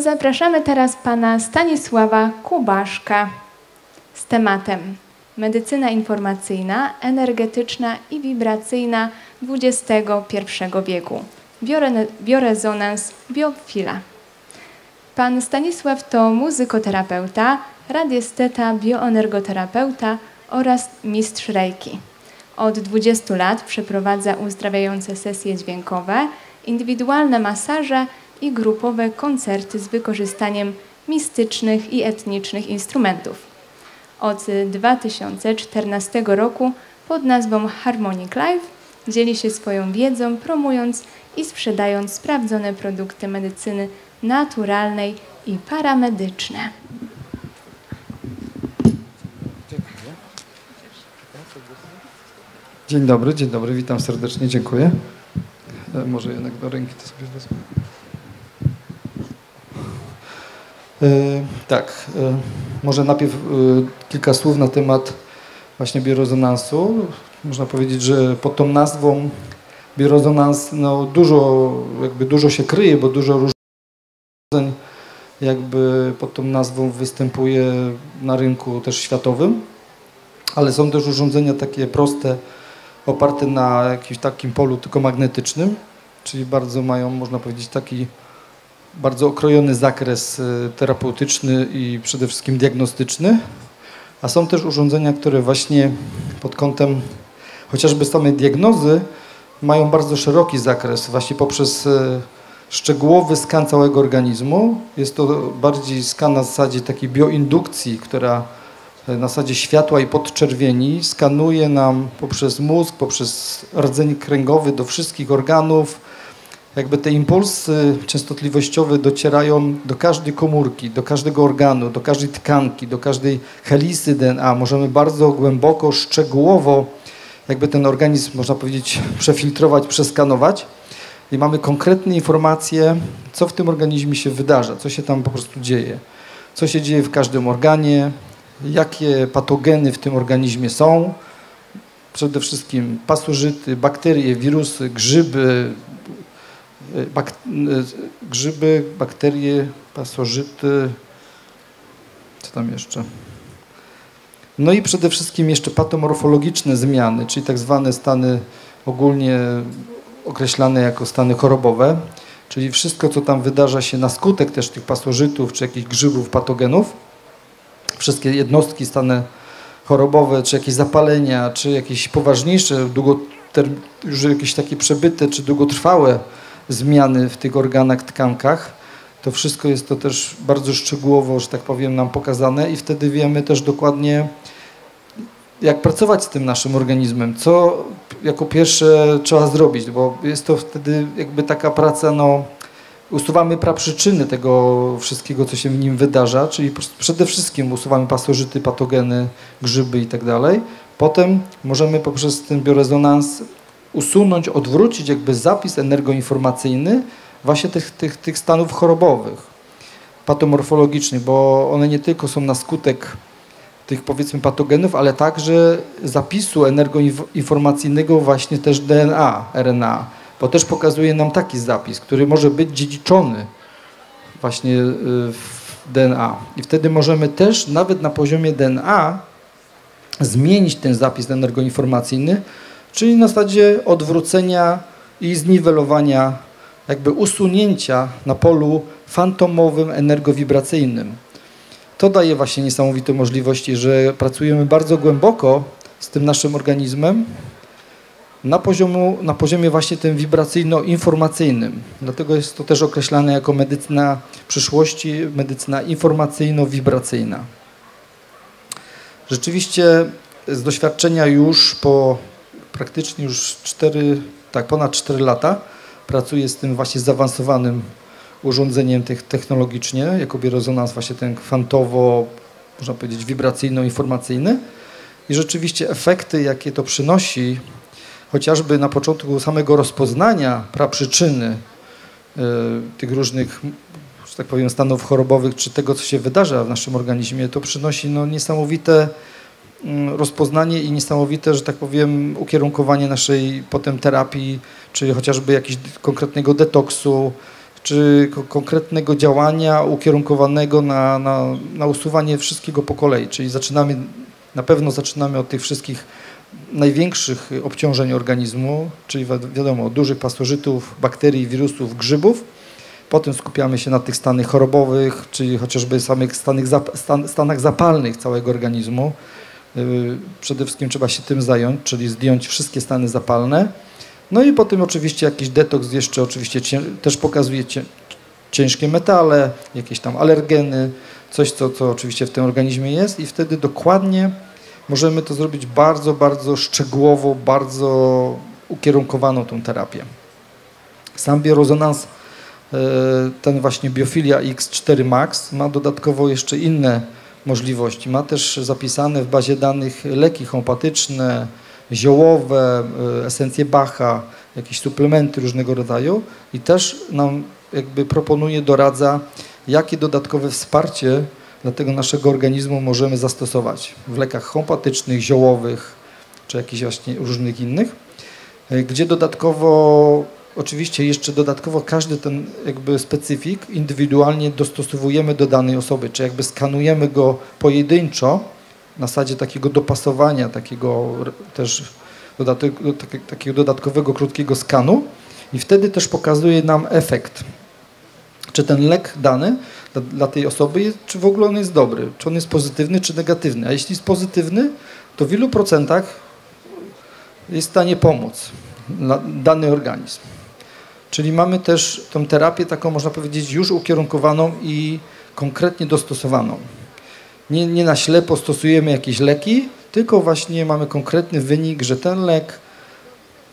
zapraszamy teraz pana Stanisława Kubaszka z tematem Medycyna informacyjna, energetyczna i wibracyjna XXI wieku. Biore, biorezonans, biofila. Pan Stanisław to muzykoterapeuta, radiesteta, bioenergoterapeuta oraz mistrz rejki. Od 20 lat przeprowadza uzdrawiające sesje dźwiękowe, indywidualne masaże i grupowe koncerty z wykorzystaniem mistycznych i etnicznych instrumentów. Od 2014 roku pod nazwą Harmonic Life dzieli się swoją wiedzą, promując i sprzedając sprawdzone produkty medycyny naturalnej i paramedyczne. Dzień dobry, dzień dobry, witam serdecznie, dziękuję. E, może jednak do ręki to sobie wezmę. E, tak, e, może najpierw e, kilka słów na temat właśnie biorezonansu. Można powiedzieć, że pod tą nazwą biorezonans no, dużo, jakby dużo się kryje, bo dużo różnych jakby pod tą nazwą występuje na rynku też światowym, ale są też urządzenia takie proste, oparte na jakimś takim polu tylko magnetycznym, czyli bardzo mają, można powiedzieć, taki bardzo okrojony zakres y, terapeutyczny i przede wszystkim diagnostyczny, a są też urządzenia, które właśnie pod kątem chociażby samej diagnozy mają bardzo szeroki zakres, właśnie poprzez y, szczegółowy skan całego organizmu. Jest to bardziej skan na zasadzie takiej bioindukcji, która na zasadzie światła i podczerwieni skanuje nam poprzez mózg, poprzez rdzeń kręgowy do wszystkich organów. Jakby te impulsy częstotliwościowe docierają do każdej komórki, do każdego organu, do każdej tkanki, do każdej helisy DNA. Możemy bardzo głęboko, szczegółowo jakby ten organizm, można powiedzieć, przefiltrować, przeskanować i mamy konkretne informacje, co w tym organizmie się wydarza, co się tam po prostu dzieje, co się dzieje w każdym organie, jakie patogeny w tym organizmie są. Przede wszystkim pasożyty, bakterie, wirusy, grzyby, bak e, grzyby, bakterie, pasożyty, co tam jeszcze? No i przede wszystkim jeszcze patomorfologiczne zmiany, czyli tak zwane stany ogólnie określane jako stany chorobowe, czyli wszystko, co tam wydarza się na skutek też tych pasożytów czy jakichś grzybów, patogenów, wszystkie jednostki stany chorobowe, czy jakieś zapalenia, czy jakieś poważniejsze, już jakieś takie przebyte, czy długotrwałe zmiany w tych organach, tkankach, to wszystko jest to też bardzo szczegółowo, że tak powiem, nam pokazane i wtedy wiemy też dokładnie, jak pracować z tym naszym organizmem, co jako pierwsze trzeba zrobić, bo jest to wtedy jakby taka praca, no, usuwamy praprzyczyny tego wszystkiego, co się w nim wydarza, czyli przede wszystkim usuwamy pasożyty, patogeny, grzyby i tak dalej. Potem możemy poprzez ten biorezonans usunąć, odwrócić jakby zapis energoinformacyjny właśnie tych, tych, tych stanów chorobowych, patomorfologicznych, bo one nie tylko są na skutek tych powiedzmy patogenów, ale także zapisu energoinformacyjnego właśnie też DNA, RNA bo też pokazuje nam taki zapis, który może być dziedziczony właśnie y, w DNA. I wtedy możemy też nawet na poziomie DNA zmienić ten zapis energoinformacyjny, czyli na zasadzie odwrócenia i zniwelowania, jakby usunięcia na polu fantomowym, energowibracyjnym. To daje właśnie niesamowite możliwości, że pracujemy bardzo głęboko z tym naszym organizmem, na, poziomu, na poziomie właśnie tym wibracyjno-informacyjnym. Dlatego jest to też określane jako medycyna przyszłości, medycyna informacyjno-wibracyjna. Rzeczywiście z doświadczenia już po praktycznie już 4, tak ponad 4 lata pracuję z tym właśnie zaawansowanym urządzeniem technologicznie, jako biorezonans właśnie ten kwantowo, można powiedzieć wibracyjno-informacyjny. I rzeczywiście efekty, jakie to przynosi chociażby na początku samego rozpoznania praprzyczyny y, tych różnych, że tak powiem, stanów chorobowych, czy tego, co się wydarza w naszym organizmie, to przynosi no, niesamowite rozpoznanie i niesamowite, że tak powiem, ukierunkowanie naszej potem terapii, czy chociażby jakiegoś konkretnego detoksu, czy konkretnego działania ukierunkowanego na, na, na usuwanie wszystkiego po kolei. Czyli zaczynamy, na pewno zaczynamy od tych wszystkich największych obciążeń organizmu, czyli wiadomo, dużych pasożytów, bakterii, wirusów, grzybów. Potem skupiamy się na tych stanach chorobowych, czyli chociażby samych stanach, stan, stanach zapalnych całego organizmu. Y, przede wszystkim trzeba się tym zająć, czyli zdjąć wszystkie stany zapalne. No i potem oczywiście jakiś detoks jeszcze oczywiście też pokazuje ciężkie metale, jakieś tam alergeny, coś co, co oczywiście w tym organizmie jest i wtedy dokładnie możemy to zrobić bardzo, bardzo szczegółowo, bardzo ukierunkowaną tą terapię. Sam biorezonans, e, ten właśnie Biofilia X4 Max ma dodatkowo jeszcze inne możliwości. Ma też zapisane w bazie danych leki homeopatyczne, ziołowe, e, esencje Bacha, jakieś suplementy różnego rodzaju i też nam jakby proponuje, doradza, jakie dodatkowe wsparcie dla tego naszego organizmu możemy zastosować w lekach homeopatycznych, ziołowych czy jakichś właśnie różnych innych, e, gdzie dodatkowo, oczywiście jeszcze dodatkowo każdy ten jakby specyfik indywidualnie dostosowujemy do danej osoby, czy jakby skanujemy go pojedynczo na zasadzie takiego dopasowania, takiego też dodatek, takiego dodatkowego krótkiego skanu i wtedy też pokazuje nam efekt, czy ten lek dany dla, dla tej osoby, jest, czy w ogóle on jest dobry, czy on jest pozytywny, czy negatywny. A jeśli jest pozytywny, to w ilu procentach jest w stanie pomóc dany organizm. Czyli mamy też tą terapię taką, można powiedzieć, już ukierunkowaną i konkretnie dostosowaną. Nie, nie na ślepo stosujemy jakieś leki, tylko właśnie mamy konkretny wynik, że ten lek,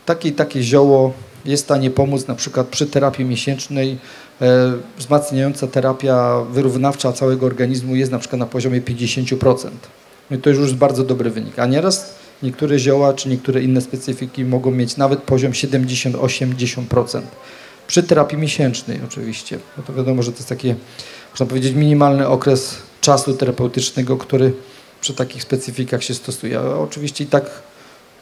takie takie zioło jest w stanie pomóc na przykład przy terapii miesięcznej E, wzmacniająca terapia wyrównawcza całego organizmu jest na przykład na poziomie 50%. No I to już jest bardzo dobry wynik. A nieraz niektóre zioła czy niektóre inne specyfiki mogą mieć nawet poziom 70-80%. Przy terapii miesięcznej oczywiście. No to wiadomo, że to jest taki, można powiedzieć, minimalny okres czasu terapeutycznego, który przy takich specyfikach się stosuje. A oczywiście i tak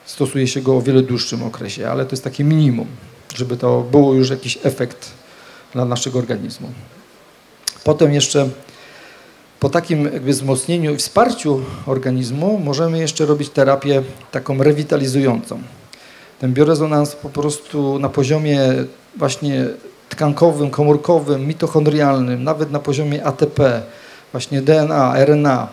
stosuje się go o wiele dłuższym okresie, ale to jest takie minimum, żeby to było już jakiś efekt dla naszego organizmu. Potem jeszcze po takim jakby wzmocnieniu i wsparciu organizmu możemy jeszcze robić terapię taką rewitalizującą. Ten biorezonans po prostu na poziomie właśnie tkankowym, komórkowym, mitochondrialnym, nawet na poziomie ATP, właśnie DNA, RNA,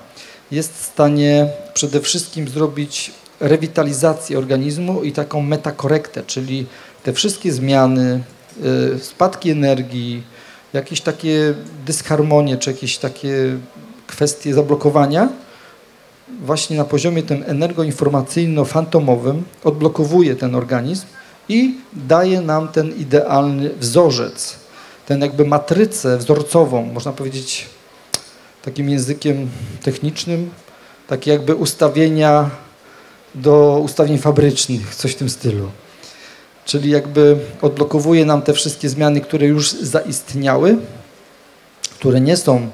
jest w stanie przede wszystkim zrobić rewitalizację organizmu i taką metakorektę, czyli te wszystkie zmiany, Y, spadki energii, jakieś takie dysharmonie, czy jakieś takie kwestie zablokowania, właśnie na poziomie tym energoinformacyjno-fantomowym odblokowuje ten organizm i daje nam ten idealny wzorzec, ten jakby matrycę wzorcową, można powiedzieć takim językiem technicznym, takie jakby ustawienia do ustawień fabrycznych, coś w tym stylu. Czyli jakby odblokowuje nam te wszystkie zmiany, które już zaistniały, które nie są,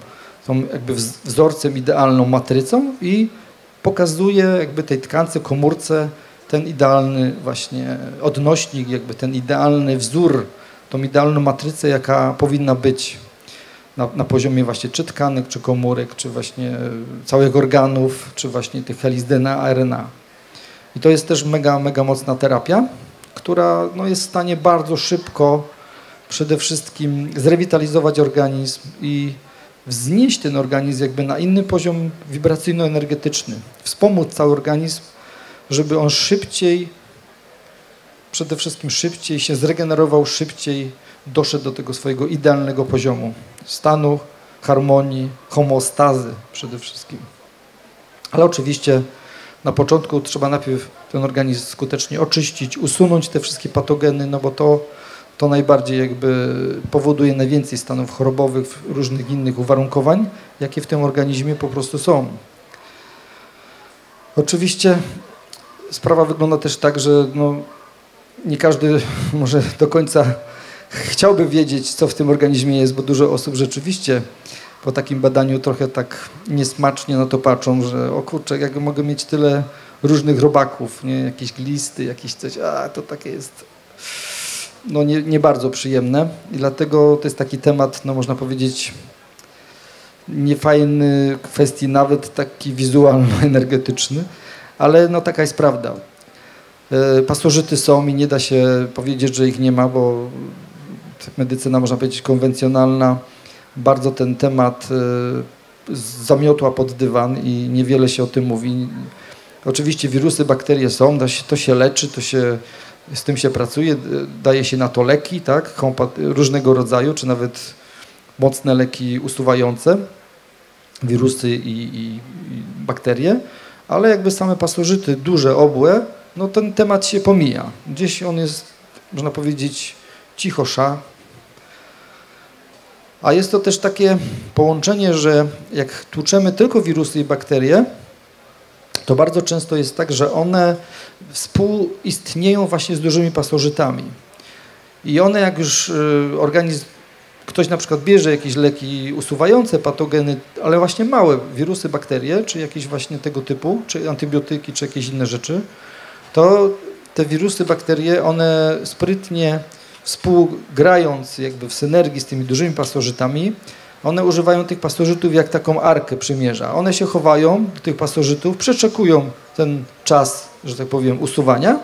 są jakby wzorcem, idealną matrycą i pokazuje jakby tej tkance, komórce ten idealny właśnie odnośnik, jakby ten idealny wzór, tą idealną matrycę, jaka powinna być na, na poziomie właśnie czy tkanek, czy komórek, czy właśnie całych organów, czy właśnie tych heliz DNA, RNA. I to jest też mega, mega mocna terapia która no, jest w stanie bardzo szybko przede wszystkim zrewitalizować organizm i wznieść ten organizm jakby na inny poziom wibracyjno-energetyczny, wspomóc cały organizm, żeby on szybciej, przede wszystkim szybciej się zregenerował, szybciej doszedł do tego swojego idealnego poziomu stanu, harmonii, homostazy przede wszystkim. Ale oczywiście na początku trzeba najpierw ten organizm skutecznie oczyścić, usunąć te wszystkie patogeny, no bo to, to najbardziej jakby powoduje najwięcej stanów chorobowych, różnych innych uwarunkowań, jakie w tym organizmie po prostu są. Oczywiście sprawa wygląda też tak, że no, nie każdy może do końca chciałby wiedzieć, co w tym organizmie jest, bo dużo osób rzeczywiście po takim badaniu trochę tak niesmacznie na to patrzą, że o kurczę, jak mogę mieć tyle różnych robaków, nie? jakieś glisty, jakieś coś, a to takie jest no nie, nie bardzo przyjemne i dlatego to jest taki temat, no można powiedzieć, niefajny kwestii nawet taki wizualno-energetyczny, ale no taka jest prawda. E, pasożyty są i nie da się powiedzieć, że ich nie ma, bo medycyna, można powiedzieć, konwencjonalna bardzo ten temat e, zamiotła pod dywan i niewiele się o tym mówi. Oczywiście wirusy, bakterie są, to się leczy, to się, z tym się pracuje, daje się na to leki, tak, różnego rodzaju, czy nawet mocne leki usuwające wirusy i, i, i bakterie, ale jakby same pasożyty, duże, obłe, no ten temat się pomija. Gdzieś on jest, można powiedzieć, cichosza. A jest to też takie połączenie, że jak tłuczemy tylko wirusy i bakterie, to bardzo często jest tak, że one współistnieją właśnie z dużymi pasożytami. I one, jak już y, organizm, ktoś na przykład bierze jakieś leki usuwające patogeny, ale właśnie małe wirusy, bakterie, czy jakieś właśnie tego typu, czy antybiotyki, czy jakieś inne rzeczy, to te wirusy, bakterie, one sprytnie współgrając jakby w synergii z tymi dużymi pasożytami, one używają tych pasożytów jak taką arkę przymierza. One się chowają tych pasożytów, przeczekują ten czas, że tak powiem, usuwania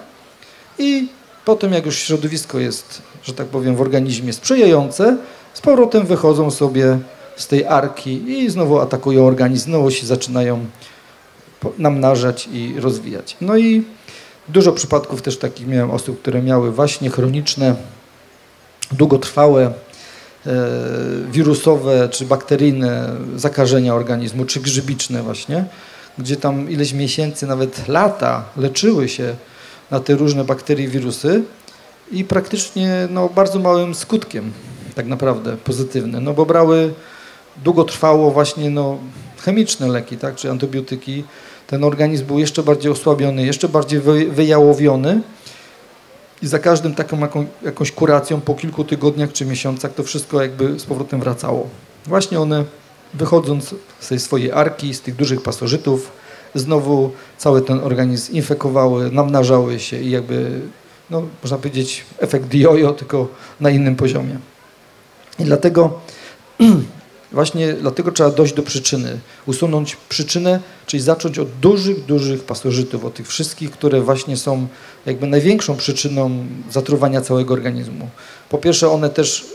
i potem jak już środowisko jest, że tak powiem, w organizmie sprzyjające, z powrotem wychodzą sobie z tej arki i znowu atakują organizm, znowu się zaczynają namnażać i rozwijać. No i dużo przypadków też takich miałem osób, które miały właśnie chroniczne, długotrwałe wirusowe czy bakteryjne zakażenia organizmu, czy grzybiczne właśnie, gdzie tam ileś miesięcy, nawet lata leczyły się na te różne bakterie, wirusy i praktycznie no, bardzo małym skutkiem tak naprawdę pozytywne, no bo brały długotrwało właśnie no, chemiczne leki, tak, czy antybiotyki, ten organizm był jeszcze bardziej osłabiony, jeszcze bardziej wyjałowiony, i za każdym taką jaką, jakąś kuracją po kilku tygodniach czy miesiącach to wszystko jakby z powrotem wracało. Właśnie one wychodząc z tej swojej arki, z tych dużych pasożytów, znowu cały ten organizm infekowały, namnażały się i jakby, no, można powiedzieć, efekt jojo, tylko na innym poziomie. I dlatego Właśnie dlatego trzeba dojść do przyczyny, usunąć przyczynę, czyli zacząć od dużych, dużych pasożytów, od tych wszystkich, które właśnie są jakby największą przyczyną zatruwania całego organizmu. Po pierwsze one też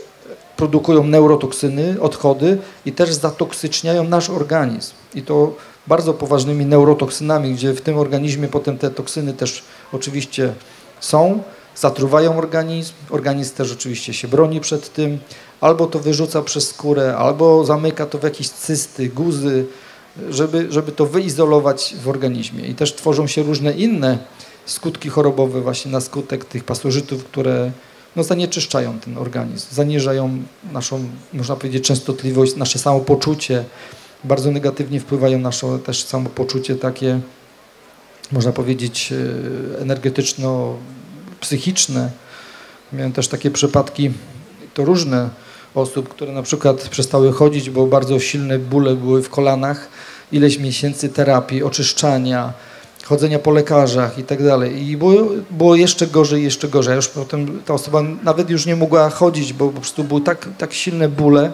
produkują neurotoksyny, odchody i też zatoksyczniają nasz organizm. I to bardzo poważnymi neurotoksynami, gdzie w tym organizmie potem te toksyny też oczywiście są, zatruwają organizm, organizm też oczywiście się broni przed tym, albo to wyrzuca przez skórę, albo zamyka to w jakieś cysty, guzy, żeby, żeby to wyizolować w organizmie. I też tworzą się różne inne skutki chorobowe właśnie na skutek tych pasożytów, które no, zanieczyszczają ten organizm, zaniżają naszą, można powiedzieć, częstotliwość, nasze samopoczucie, bardzo negatywnie wpływają na nasze też samopoczucie takie, można powiedzieć, e, energetyczno-psychiczne. Miałem też takie przypadki, to różne osób, które na przykład przestały chodzić, bo bardzo silne bóle były w kolanach, ileś miesięcy terapii, oczyszczania, chodzenia po lekarzach i tak dalej. I było, było jeszcze gorzej, jeszcze gorzej. Już potem ta osoba nawet już nie mogła chodzić, bo po prostu były tak, tak silne bóle,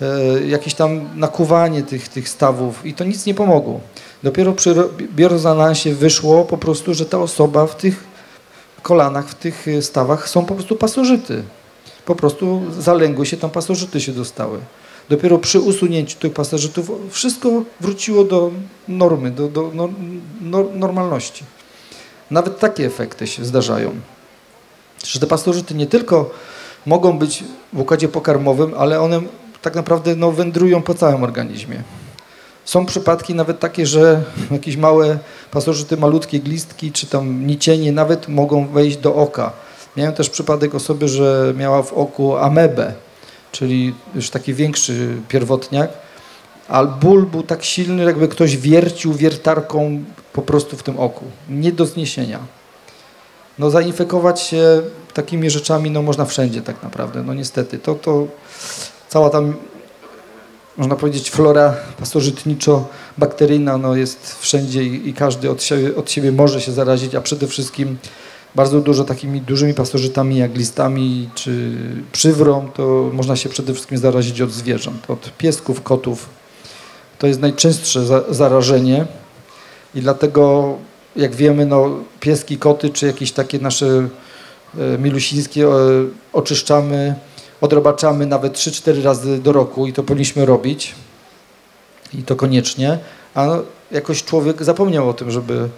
e, jakieś tam nakuwanie tych, tych stawów i to nic nie pomogło. Dopiero przy biorezonansie wyszło po prostu, że ta osoba w tych kolanach, w tych stawach są po prostu pasożyty po prostu zalęgły się, tam pasożyty się dostały. Dopiero przy usunięciu tych pasożytów wszystko wróciło do normy, do, do no, no, normalności. Nawet takie efekty się zdarzają. Że te pasożyty nie tylko mogą być w układzie pokarmowym, ale one tak naprawdę no, wędrują po całym organizmie. Są przypadki nawet takie, że jakieś małe pasożyty, malutkie glistki czy tam nicienie nawet mogą wejść do oka Miałem też przypadek osoby, że miała w oku amebę, czyli już taki większy pierwotniak, ale ból był tak silny, jakby ktoś wiercił wiertarką po prostu w tym oku. Nie do zniesienia. No zainfekować się takimi rzeczami no można wszędzie tak naprawdę, no niestety. To, to cała tam, można powiedzieć, flora pasożytniczo-bakteryjna no jest wszędzie i, i każdy od siebie, od siebie może się zarazić, a przede wszystkim bardzo dużo takimi dużymi pasożytami jak listami czy przywrą, to można się przede wszystkim zarazić od zwierząt, od piesków, kotów. To jest najczęstsze za zarażenie i dlatego, jak wiemy, no, pieski, koty czy jakieś takie nasze e, milusińskie e, oczyszczamy, odrobaczamy nawet 3-4 razy do roku i to powinniśmy robić i to koniecznie, a jakoś człowiek zapomniał o tym, żeby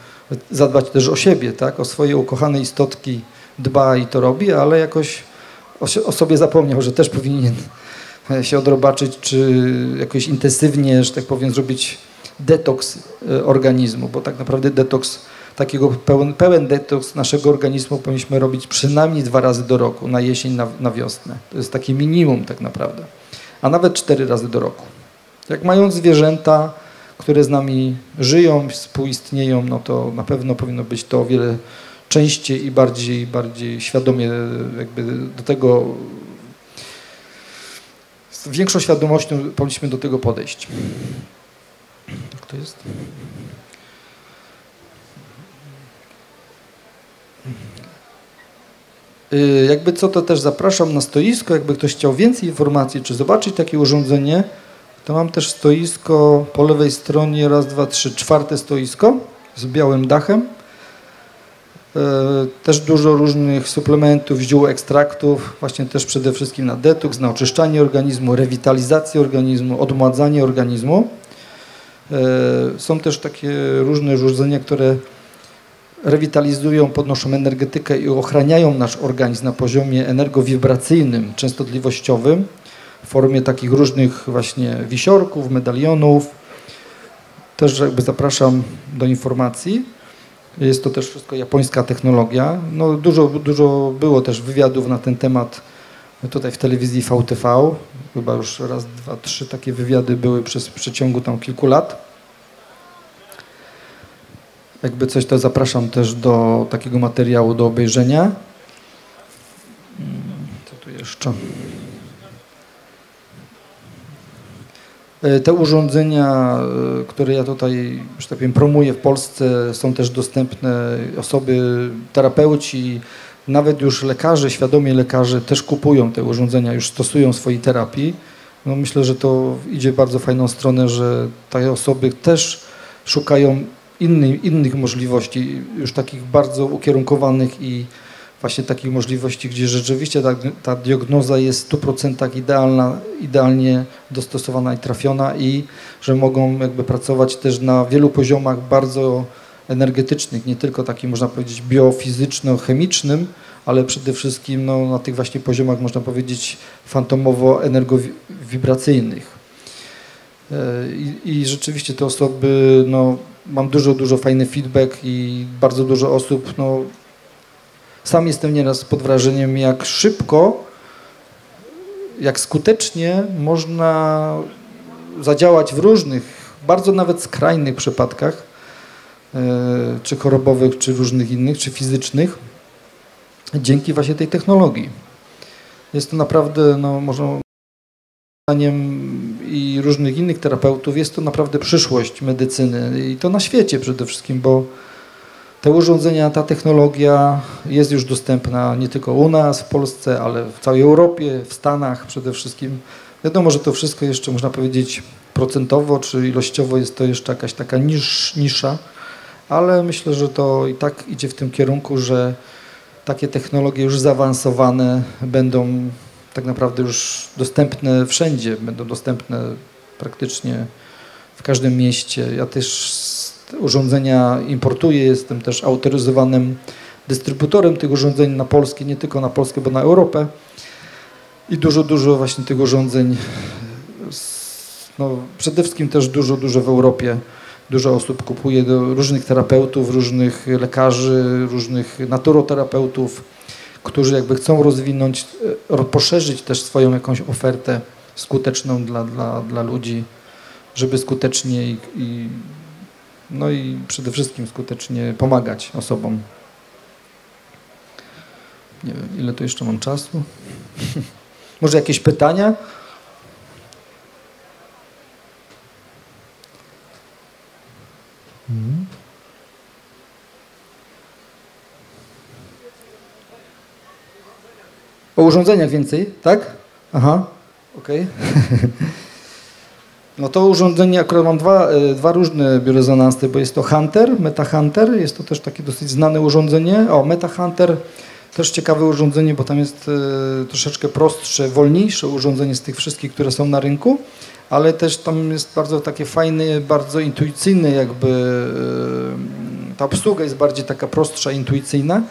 zadbać też o siebie, tak? o swoje ukochane istotki dba i to robi, ale jakoś o, sobie zapomniał, że też powinien się odrobaczyć, czy jakoś intensywnie, że tak powiem, zrobić detoks e, organizmu, bo tak naprawdę detoks, takiego pełen, pełen detoks naszego organizmu powinniśmy robić przynajmniej dwa razy do roku, na jesień, na, na wiosnę. To jest takie minimum tak naprawdę, a nawet cztery razy do roku. Jak mają zwierzęta, które z nami żyją, współistnieją, no to na pewno powinno być to o wiele częściej i bardziej, bardziej świadomie jakby do tego z większą świadomością powinniśmy do tego podejść. Jak to jest? Y, jakby co, to też zapraszam na stoisko, jakby ktoś chciał więcej informacji, czy zobaczyć takie urządzenie, to mam też stoisko po lewej stronie, raz, dwa, trzy, czwarte stoisko z białym dachem. E, też dużo różnych suplementów, ziół, ekstraktów, właśnie też przede wszystkim na detoks, na oczyszczanie organizmu, rewitalizację organizmu, odmładzanie organizmu. E, są też takie różne urządzenia, które rewitalizują, podnoszą energetykę i ochraniają nasz organizm na poziomie energowibracyjnym, częstotliwościowym w formie takich różnych właśnie wisiorków, medalionów. Też jakby zapraszam do informacji. Jest to też wszystko japońska technologia. No dużo, dużo było też wywiadów na ten temat tutaj w telewizji VTV. Chyba już raz, dwa, trzy takie wywiady były przez przeciągu tam kilku lat. Jakby coś, to zapraszam też do takiego materiału do obejrzenia. Hmm, co tu jeszcze? Te urządzenia, e, które ja tutaj, że tak powiem, promuję w Polsce, są też dostępne. Osoby, terapeuci, nawet już lekarze, świadomie lekarze też kupują te urządzenia, już stosują w swojej terapii. No myślę, że to idzie w bardzo fajną stronę, że te osoby też szukają inny, innych możliwości, już takich bardzo ukierunkowanych i właśnie takich możliwości, gdzie rzeczywiście ta, ta diagnoza jest w 100% idealna, idealnie dostosowana i trafiona i że mogą jakby pracować też na wielu poziomach bardzo energetycznych, nie tylko takim można powiedzieć biofizyczno-chemicznym, ale przede wszystkim no, na tych właśnie poziomach można powiedzieć fantomowo-energowibracyjnych. E, I, I, rzeczywiście te osoby, no, mam dużo, dużo fajny feedback i bardzo dużo osób no, sam jestem nieraz pod wrażeniem, jak szybko, jak skutecznie można zadziałać w różnych, bardzo nawet skrajnych przypadkach, e, czy chorobowych, czy różnych innych, czy fizycznych, dzięki właśnie tej technologii. Jest to naprawdę, no, może zdaniem i różnych innych terapeutów, jest to naprawdę przyszłość medycyny i to na świecie przede wszystkim, bo te urządzenia, ta technologia jest już dostępna nie tylko u nas, w Polsce, ale w całej Europie, w Stanach przede wszystkim. Wiadomo, że to wszystko jeszcze można powiedzieć procentowo czy ilościowo jest to jeszcze jakaś taka niż, nisza, ale myślę, że to i tak idzie w tym kierunku, że takie technologie już zaawansowane będą tak naprawdę już dostępne wszędzie, będą dostępne praktycznie w każdym mieście. Ja też urządzenia importuję, jestem też autoryzowanym dystrybutorem tych urządzeń na Polskę, nie tylko na Polskę, bo na Europę. I dużo, dużo właśnie tych urządzeń, no przede wszystkim też dużo, dużo w Europie. Dużo osób kupuje do różnych terapeutów, różnych lekarzy, różnych naturoterapeutów, którzy jakby chcą rozwinąć, e, poszerzyć też swoją jakąś ofertę skuteczną dla, dla, dla ludzi, żeby skutecznie i, i no i przede wszystkim skutecznie pomagać osobom. Nie wiem, ile tu jeszcze mam czasu? Może jakieś pytania? Hmm? O urządzeniach więcej, tak? Aha, okej. Okay. No to urządzenie, akurat mam dwa, e, dwa różne biorezonansy, bo jest to Hunter, Meta Hunter, jest to też takie dosyć znane urządzenie. O, Meta Hunter też ciekawe urządzenie, bo tam jest e, troszeczkę prostsze, wolniejsze urządzenie z tych wszystkich, które są na rynku, ale też tam jest bardzo takie fajne, bardzo intuicyjne jakby, e, ta obsługa jest bardziej taka prostsza, intuicyjna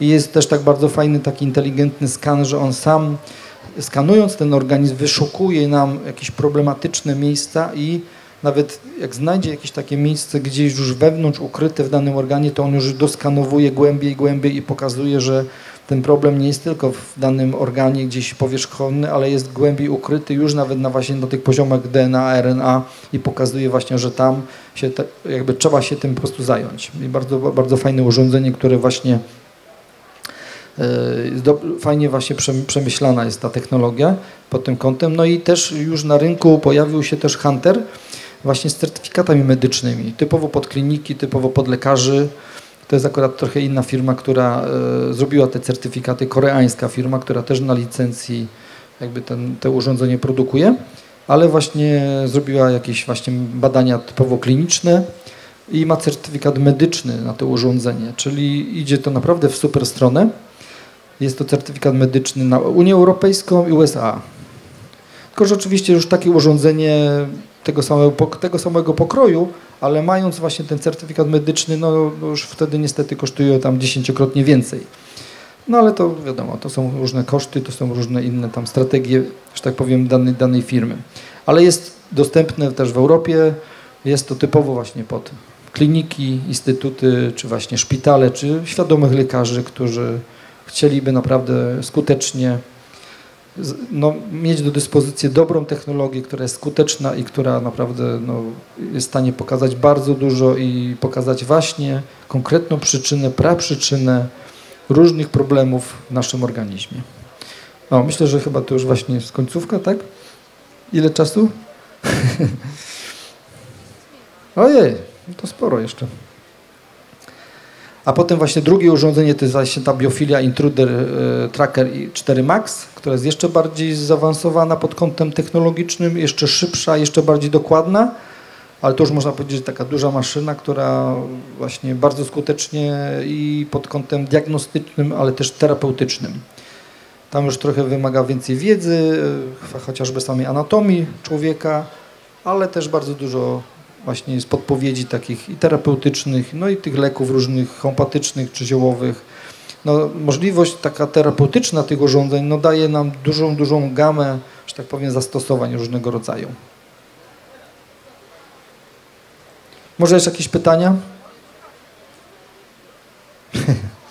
i jest też tak bardzo fajny, taki inteligentny skan, że on sam skanując ten organizm wyszukuje nam jakieś problematyczne miejsca i nawet jak znajdzie jakieś takie miejsce gdzieś już wewnątrz ukryte w danym organie, to on już doskanowuje głębiej, głębiej i pokazuje, że ten problem nie jest tylko w danym organie gdzieś powierzchowny, ale jest głębiej ukryty już nawet na właśnie na tych poziomach DNA, RNA i pokazuje właśnie, że tam się te, jakby trzeba się tym po prostu zająć. I bardzo, bardzo fajne urządzenie, które właśnie fajnie właśnie przemyślana jest ta technologia pod tym kątem. No i też już na rynku pojawił się też Hunter właśnie z certyfikatami medycznymi, typowo pod kliniki, typowo pod lekarzy, to jest akurat trochę inna firma, która e, zrobiła te certyfikaty, koreańska firma, która też na licencji jakby ten, te urządzenie produkuje, ale właśnie zrobiła jakieś właśnie badania typowo kliniczne i ma certyfikat medyczny na to urządzenie, czyli idzie to naprawdę w super stronę. Jest to certyfikat medyczny na Unię Europejską i USA. Tylko, że oczywiście już takie urządzenie tego samego, tego samego pokroju, ale mając właśnie ten certyfikat medyczny, no, no już wtedy niestety kosztuje tam dziesięciokrotnie więcej. No ale to wiadomo, to są różne koszty, to są różne inne tam strategie, że tak powiem, danej, danej firmy. Ale jest dostępne też w Europie, jest to typowo właśnie pod kliniki, instytuty, czy właśnie szpitale, czy świadomych lekarzy, którzy chcieliby naprawdę skutecznie no, mieć do dyspozycji dobrą technologię, która jest skuteczna i która naprawdę no, jest w stanie pokazać bardzo dużo i pokazać właśnie konkretną przyczynę, praprzyczynę różnych problemów w naszym organizmie. O, myślę, że chyba to już właśnie jest końcówka, tak? Ile czasu? Ojej, to sporo jeszcze. A potem właśnie drugie urządzenie to jest właśnie ta Biofilia Intruder e, Tracker 4 Max, która jest jeszcze bardziej zaawansowana pod kątem technologicznym, jeszcze szybsza, jeszcze bardziej dokładna, ale to już można powiedzieć, że taka duża maszyna, która właśnie bardzo skutecznie i pod kątem diagnostycznym, ale też terapeutycznym. Tam już trochę wymaga więcej wiedzy, e, chociażby samej anatomii człowieka, ale też bardzo dużo właśnie z podpowiedzi takich i terapeutycznych, no i tych leków różnych homeopatycznych czy ziołowych. No, możliwość taka terapeutyczna tych urządzeń no, daje nam dużą, dużą gamę, że tak powiem, zastosowań różnego rodzaju. Może jeszcze jakieś pytania?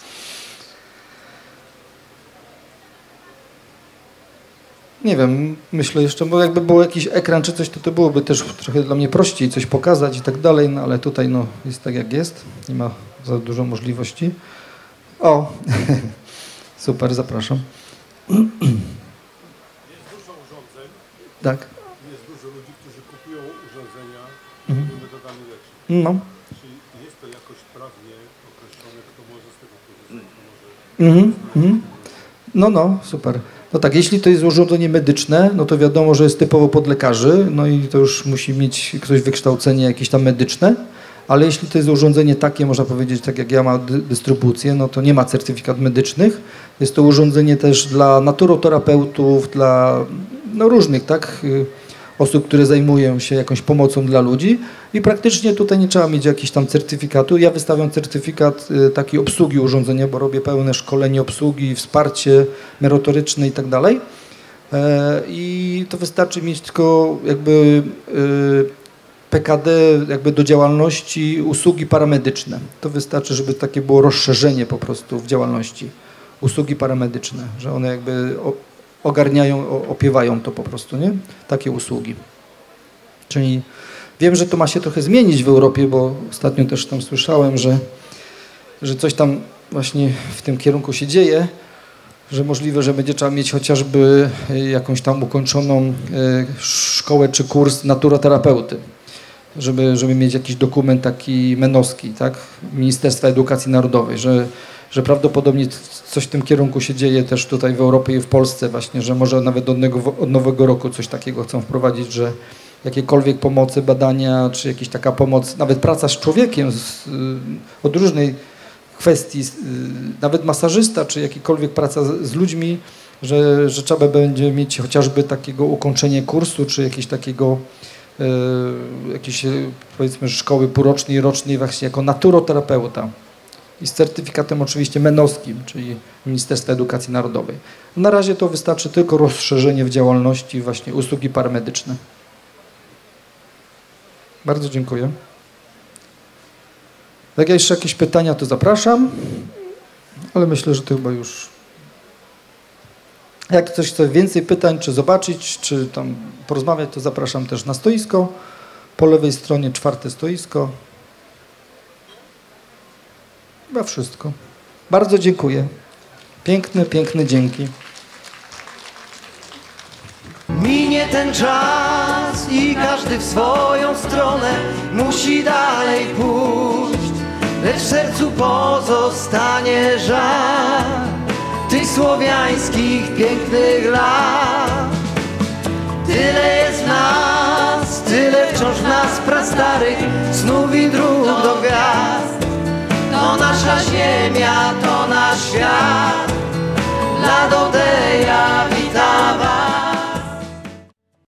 nie wiem, myślę jeszcze, bo jakby był jakiś ekran czy coś, to to byłoby też trochę dla mnie prościej coś pokazać i tak dalej, no ale tutaj no, jest tak jak jest, nie ma za dużo możliwości. O, super, zapraszam. Jest dużo urządzeń. Tak. Jest dużo ludzi, którzy kupują urządzenia Mhm. metodami leczenia. No. Czy jest to jakoś prawnie określone, kto może z tego korzystać, kto może... Mhm. Mhm. No, no, super. No tak, jeśli to jest urządzenie medyczne, no to wiadomo, że jest typowo pod lekarzy, no i to już musi mieć ktoś wykształcenie jakieś tam medyczne, ale jeśli to jest urządzenie takie, można powiedzieć, tak jak ja mam dy dystrybucję, no to nie ma certyfikat medycznych. Jest to urządzenie też dla naturoterapeutów, dla no różnych, tak, osób, które zajmują się jakąś pomocą dla ludzi i praktycznie tutaj nie trzeba mieć jakiś tam certyfikatu. Ja wystawiam certyfikat y, takiej obsługi urządzenia, bo robię pełne szkolenie obsługi, wsparcie merytoryczne i tak dalej. E, I to wystarczy mieć tylko jakby y, PKD jakby do działalności usługi paramedyczne. To wystarczy, żeby takie było rozszerzenie po prostu w działalności. Usługi paramedyczne, że one jakby ogarniają, opiewają to po prostu, nie? Takie usługi. Czyli wiem, że to ma się trochę zmienić w Europie, bo ostatnio też tam słyszałem, że, że coś tam właśnie w tym kierunku się dzieje, że możliwe, że będzie trzeba mieć chociażby jakąś tam ukończoną e, szkołę czy kurs naturoterapeuty. Żeby, żeby mieć jakiś dokument taki menowski, tak, Ministerstwa Edukacji Narodowej, że, że prawdopodobnie coś w tym kierunku się dzieje też tutaj w Europie i w Polsce właśnie, że może nawet od, nowego- od nowego roku coś takiego chcą wprowadzić, że jakiekolwiek pomocy, badania, czy jakaś taka pomoc, nawet praca z człowiekiem z, y, od różnej kwestii, y, nawet masażysta, czy jakikolwiek praca z, z ludźmi, że, że trzeba będzie mieć chociażby takiego ukończenie kursu, czy jakiegoś takiego e, jakiejś e, powiedzmy szkoły półrocznej, rocznej właśnie jako naturoterapeuta i z certyfikatem oczywiście menowskim, czyli Ministerstwa Edukacji Narodowej. Na razie to wystarczy tylko rozszerzenie w działalności właśnie usługi paramedyczne. Bardzo dziękuję. Jak jeszcze jakieś pytania, to zapraszam, ale myślę, że to chyba już jak ktoś chce więcej pytań, czy zobaczyć, czy tam porozmawiać, to zapraszam też na stoisko. Po lewej stronie czwarte stoisko. Chyba wszystko. Bardzo dziękuję. Piękne, piękne dzięki. Minie ten czas i każdy w swoją stronę musi dalej pójść, lecz w sercu pozostanie żal tych słowiańskich pięknych lat. Tyle jest w nas, tyle wciąż w nas prastarych snów i dróg do gwiazd. To nasza ziemia, to nasz świat, dla Dodeja wita was.